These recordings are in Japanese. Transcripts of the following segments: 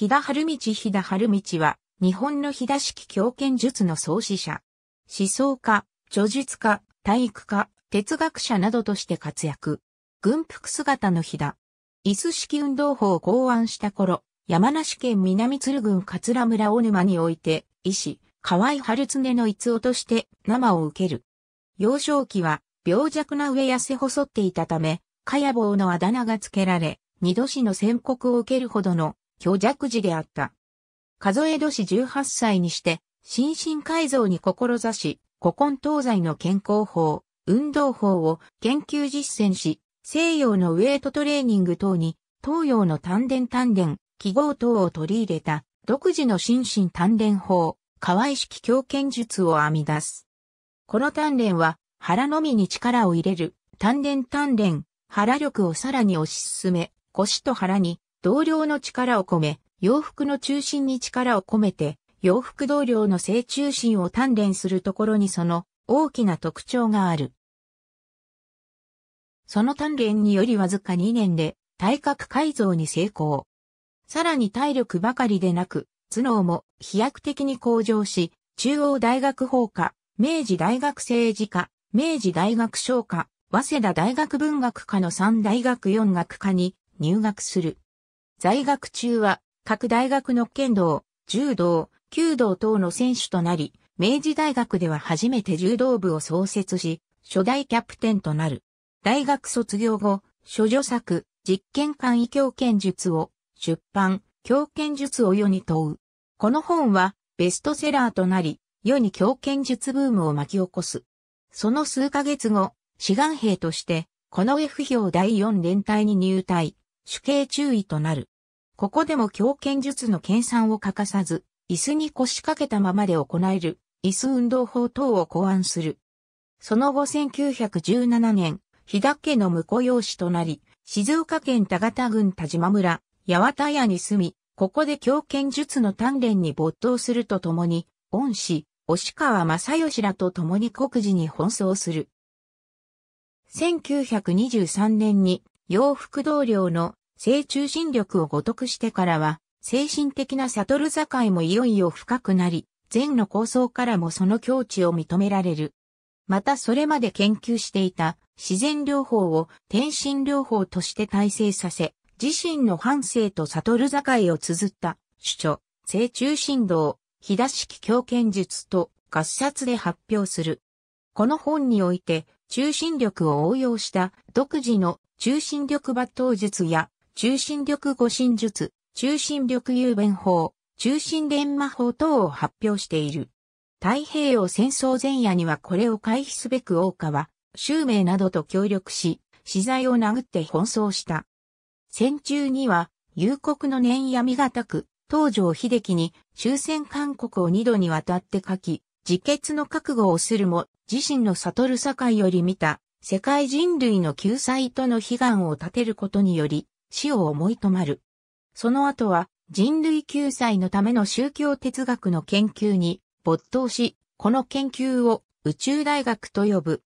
飛田春道飛田春道は、日本の飛田式狂犬術の創始者。思想家、叙述家、体育家、哲学者などとして活躍。軍服姿の飛田。椅子式運動法を考案した頃、山梨県南鶴郡桂村大沼において、医師、河合春常の逸夫として生を受ける。幼少期は病弱な上痩せ細っていたため、かや棒のあだ名が付けられ、二度死の宣告を受けるほどの虚弱児であった。数え年18歳にして、心身改造に志し、古今東西の健康法、運動法を研究実践し、西洋のウェイトトレーニング等に、東洋の丹田丹田、記号等を取り入れた、独自の心身丹田法、河合式強健術を編み出す。この鍛錬は、腹のみに力を入れる、丹田丹田、腹力をさらに推し進め、腰と腹に同量の力を込め、洋服の中心に力を込めて、洋服同量の正中心を鍛錬するところにその大きな特徴がある。その鍛錬によりわずか2年で体格改造に成功。さらに体力ばかりでなく、頭脳も飛躍的に向上し、中央大学法科、明治大学政治科、明治大学商科、早稲田大学文学科の三大学四学科に入学する。在学中は各大学の剣道、柔道、弓道等の選手となり、明治大学では初めて柔道部を創設し、初代キャプテンとなる。大学卒業後、諸女作、実験簡易狂剣術を出版、狂剣術を世に問う。この本はベストセラーとなり、世に狂剣術ブームを巻き起こす。その数ヶ月後、志願兵として、この F 表第4連隊に入隊、主刑注意となる。ここでも強剣術の研鑽を欠かさず、椅子に腰掛けたままで行える、椅子運動法等を考案する。その後1917年、日田家の婿養子となり、静岡県田形郡田島村、八幡屋に住み、ここで強剣術の鍛錬に没頭するとともに、恩師、押川正義らと共に国事に奔走する。1923年に洋服同僚の性中心力をごとくしてからは、精神的な悟る境もいよいよ深くなり、禅の構想からもその境地を認められる。またそれまで研究していた自然療法を天心療法として体制させ、自身の反省と悟る境を綴った主張、性中心道、日田式強剣術と合冊で発表する。この本において、中心力を応用した独自の中心力抜刀術や中心力護身術、中心力雄弁法、中心連魔法等を発表している。太平洋戦争前夜にはこれを回避すべく大川、襲名などと協力し、資材を殴って奔走した。戦中には、夕刻の念闇がたく、東条秀樹に終戦勧告を二度にわたって書き、自決の覚悟をするも、自身の悟る境より見た、世界人類の救済との悲願を立てることにより、死を思い止まる。その後は人類救済のための宗教哲学の研究に没頭し、この研究を宇宙大学と呼ぶ。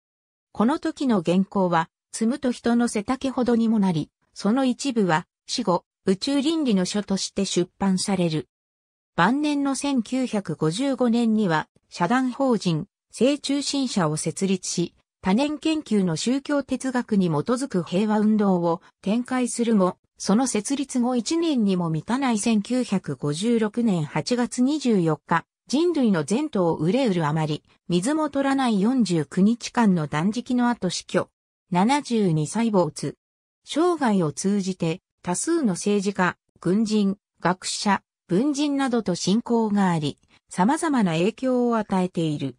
この時の原稿は、積むと人の背丈ほどにもなり、その一部は死後宇宙倫理の書として出版される。晩年の1955年には、社団法人、聖中心社を設立し、多年研究の宗教哲学に基づく平和運動を展開するも、その設立後1年にも満たない1956年8月24日、人類の前途を憂うるあまり、水も取らない49日間の断食の後死去。72歳没。生涯を通じて多数の政治家、軍人、学者、文人などと信仰があり、様々な影響を与えている。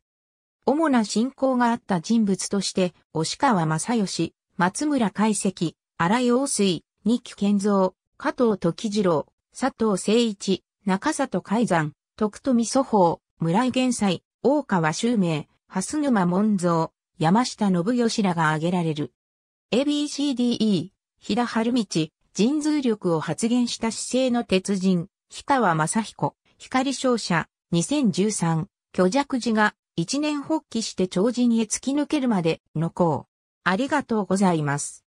主な信仰があった人物として、押川正義、松村海石、荒井大水、二木健三、加藤時次郎、佐藤誠一、中里海山、徳富祖法、村井玄斎、大川修明、蓮沼門蔵、山下信義らが挙げられる。ABCDE、平春道、人数力を発現した姿勢の鉄人、氷川正彦、光商社、2013、巨弱寺が一年発起して超人へ突き抜けるまで、のこう。ありがとうございます。